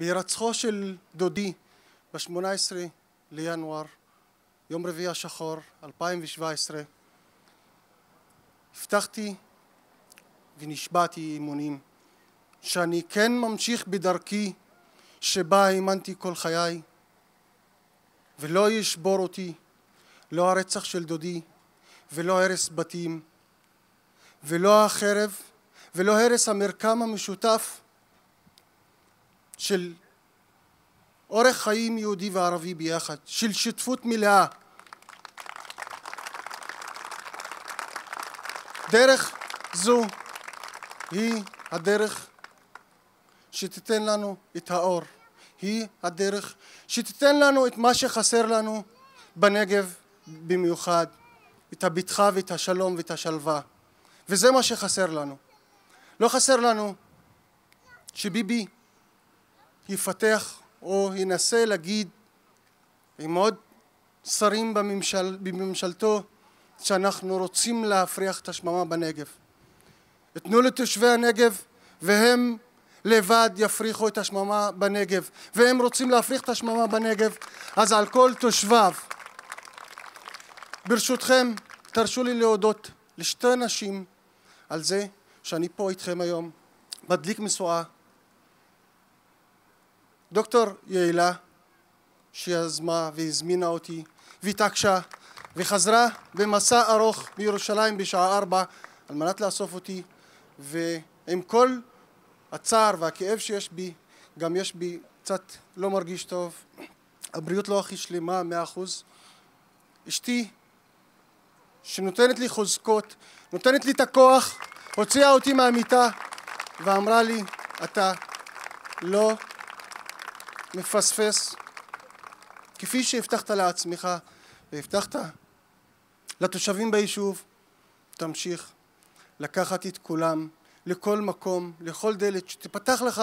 בהירצחו של דודי ב-18 לינואר, יום רביעי השחור, 2017, הבטחתי ונשבעתי אמונים שאני כן ממשיך בדרכי שבה האמנתי כל חיי ולא ישבור אותי לא הרצח של דודי ולא הרס בתים ולא החרב ולא הרס המרקם המשותף של אורח חיים יהודי וערבי ביחד, של שותפות מלאה. דרך זו היא הדרך שתיתן לנו את האור, היא הדרך שתיתן לנו את מה שחסר לנו בנגב במיוחד, את הבטחה ואת השלום ואת השלווה, וזה מה שחסר לנו. לא חסר לנו שביבי יפתח או ינסה להגיד עם עוד שרים בממשל, בממשלתו שאנחנו רוצים להפריח את השממה בנגב. תנו לתושבי הנגב והם לבד יפריחו את השממה בנגב. והם רוצים להפריח את השממה בנגב אז על כל תושביו. ברשותכם תרשו לי להודות לשתי נשים על זה שאני פה איתכם היום. מדליק משואה דוקטור יעלה שיזמה והזמינה אותי והתעקשה וחזרה במסע ארוך בירושלים בשעה ארבע על מנת לאסוף אותי ועם כל הצער והכאב שיש בי גם יש בי קצת לא מרגיש טוב. הבריאות לא הכי שלמה מאה אחוז. אשתי שנותנת לי חוזקות נותנת לי את הכוח הוציאה אותי מהמיטה ואמרה לי אתה לא מפספס. כפי שהבטחת לעצמך והבטחת לתושבים ביישוב תמשיך לקחת את כולם לכל מקום, לכל דלת שתפתח לך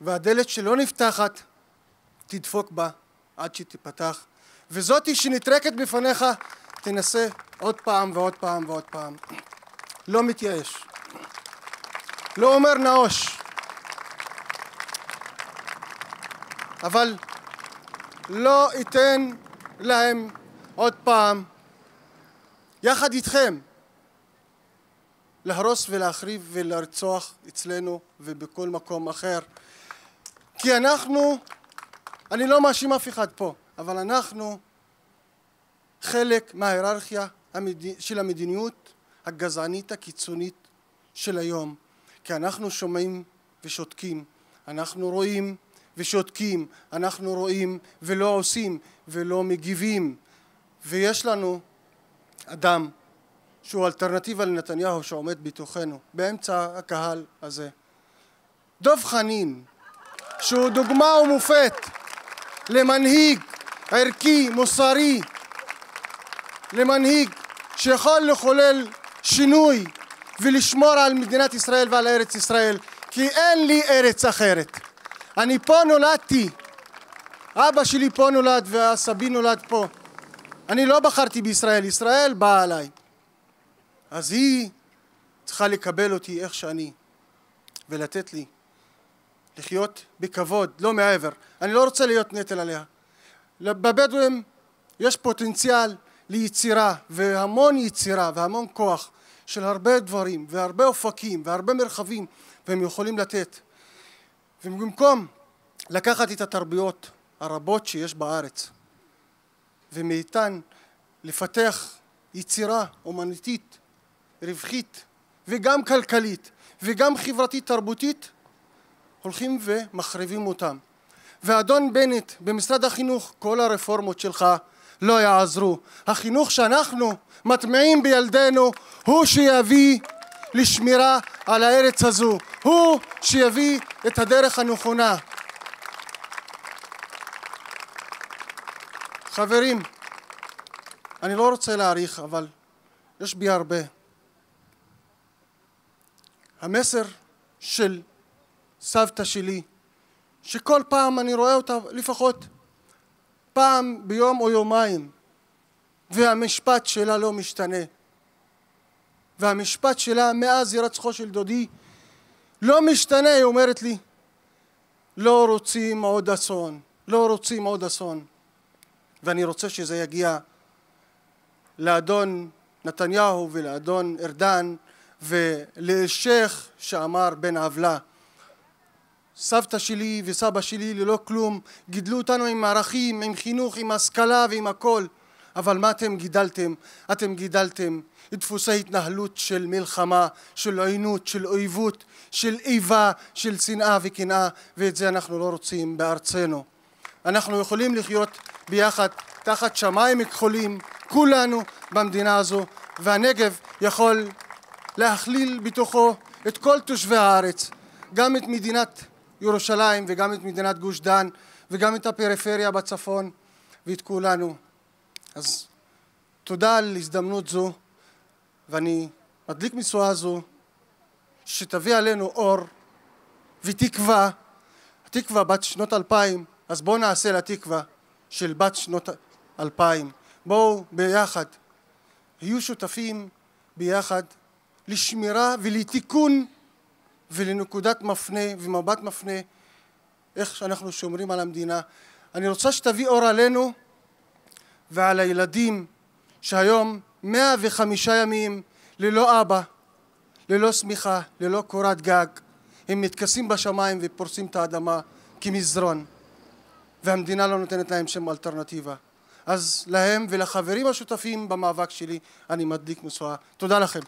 והדלת שלא נפתחת תדפוק בה עד שתיפתח. וזאתי שנטרקת בפניך תנסה עוד פעם ועוד פעם ועוד פעם. לא מתייאש. לא אומר נאוש אבל לא אתן להם עוד פעם יחד איתכם להרוס ולהחריב ולרצוח אצלנו ובכל מקום אחר. כי אנחנו אני לא מאשים אף אחד פה אבל אנחנו חלק מההיררכיה של המדיניות הגזענית הקיצונית של היום. כי אנחנו שומעים ושותקים אנחנו רואים ושותקים אנחנו רואים ולא עושים ולא מגיבים. ויש לנו אדם שהוא אלטרנטיבה לנתניהו שעומד בתוכנו באמצע הקהל הזה. דב חנין שהוא דוגמה ומופת למנהיג ערכי מוסרי למנהיג שיכול לחולל שינוי ולשמור על מדינת ישראל ועל ארץ ישראל כי אין לי ארץ אחרת אני פה נולדתי. אבא שלי פה נולד והסבי נולד פה. אני לא בחרתי בישראל ישראל באה עליי. אז היא צריכה לקבל אותי איך שאני ולתת לי לחיות בכבוד לא מעבר. אני לא רוצה להיות נטל עליה. בבדואים יש פוטנציאל ליצירה והמון יצירה והמון כוח של הרבה דברים והרבה אופקים והרבה מרחבים והם יכולים לתת ובמקום לקחת את התרבויות הרבות שיש בארץ ומאיתן לפתח יצירה אומנותית רווחית וגם כלכלית וגם חברתית תרבותית הולכים ומחריבים אותם. ואדון בנט במשרד החינוך כל הרפורמות שלך לא יעזרו. החינוך שאנחנו מטמיעים בילדינו הוא שיביא לשמירה על הארץ הזו הוא שיביא את הדרך הנכונה. חברים אני לא רוצה להאריך אבל יש בי הרבה. המסר של סבתא שלי שכל פעם אני רואה אותה לפחות פעם ביום או יומיים והמשפט שלה לא משתנה והמשפט שלה מאז הירצחו של דודי לא משתנה היא אומרת לי לא רוצים עוד אסון, לא רוצים עוד אסון. ואני רוצה שזה יגיע לאדון נתניהו ולאדון ארדן ולאלשיך שאמר בן עוולה סבתא שלי וסבא שלי ללא כלום גידלו אותנו עם ערכים, עם חינוך, עם השכלה ועם הכל אבל מה אתם גידלתם? אתם גידלתם דפוסי התנהלות של מלחמה, של עוינות, של אויבות, של איבה, של שנאה וקנאה ואת זה אנחנו לא רוצים בארצנו. אנחנו יכולים לחיות ביחד תחת שמיים כחולים כולנו במדינה הזו והנגב יכול להכליל בתוכו את כל תושבי הארץ גם את מדינת ירושלים וגם את מדינת גוש דן וגם את הפריפריה בצפון ואת כולנו אז תודה על הזדמנות זו ואני מדליק משואה זו שתביא עלינו אור ותקווה התקווה בת שנות אלפיים אז בואו נעשה לתקווה של בת שנות אלפיים. בואו ביחד היו שותפים ביחד לשמירה ולתיקון ולנקודת מפנה ומבט מפנה איך שאנחנו שומרים על המדינה. אני רוצה שתביא אור עלינו ועל הילדים שהיום מאה וחמישה ימים ללא אבא, ללא שמיכה, ללא קורת גג, הם מתכסים בשמיים ופורסים את האדמה כמזרון והמדינה לא נותנת להם שם אלטרנטיבה אז להם ולחברים השותפים במאבק שלי אני מדליק משואה. תודה לכם.